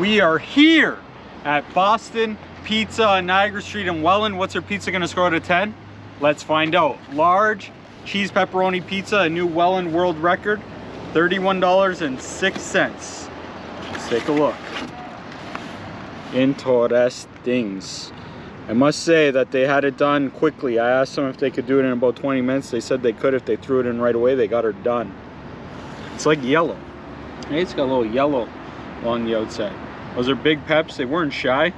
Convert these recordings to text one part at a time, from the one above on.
We are here at Boston Pizza on Niagara Street in Welland. What's our pizza gonna score out of 10? Let's find out. Large cheese pepperoni pizza, a new Welland world record, $31.06. Let's take a look. Interestings. I must say that they had it done quickly. I asked them if they could do it in about 20 minutes. They said they could if they threw it in right away. They got her done. It's like yellow. It's got a little yellow along the outside. Those are big peps. They weren't shy.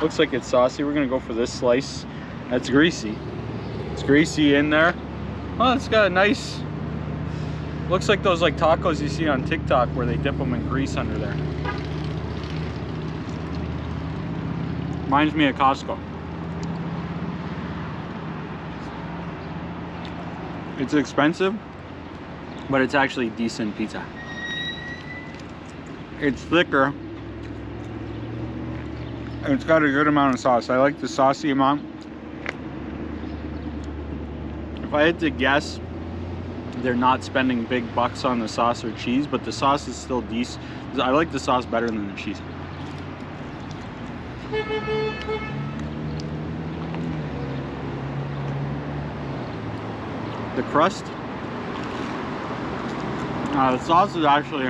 Looks like it's saucy. We're gonna go for this slice. That's greasy. It's greasy in there. Oh, it's got a nice, looks like those like tacos you see on TikTok where they dip them in grease under there. Reminds me of Costco. It's expensive, but it's actually decent pizza. It's thicker. It's got a good amount of sauce. I like the saucy amount. If I had to guess, they're not spending big bucks on the sauce or cheese, but the sauce is still decent. I like the sauce better than the cheese. The crust. Uh, the sauce is actually,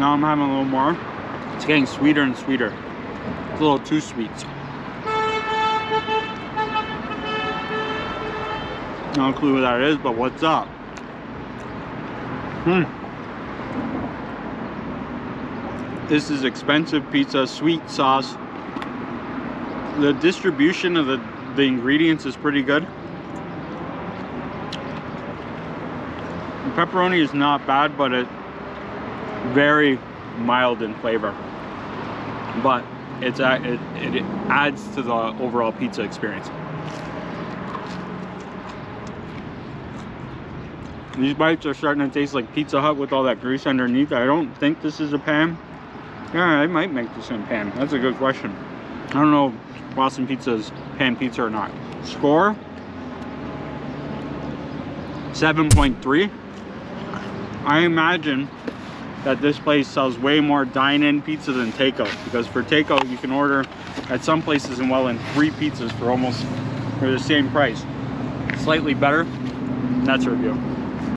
now I'm having a little more. It's getting sweeter and sweeter. A little too sweet. No clue what that is, but what's up? Hmm. This is expensive pizza, sweet sauce. The distribution of the, the ingredients is pretty good. The pepperoni is not bad, but it's very mild in flavor. But it's it, it, adds to the overall pizza experience. These bites are starting to taste like Pizza Hut with all that grease underneath. I don't think this is a pan. Yeah, I might make this in pan. That's a good question. I don't know Boston Pizza is pan pizza or not. Score 7.3. I imagine that this place sells way more dine-in pizza than takeout because for takeout you can order at some places and well in Welland three pizzas for almost for the same price. Slightly better. That's a review.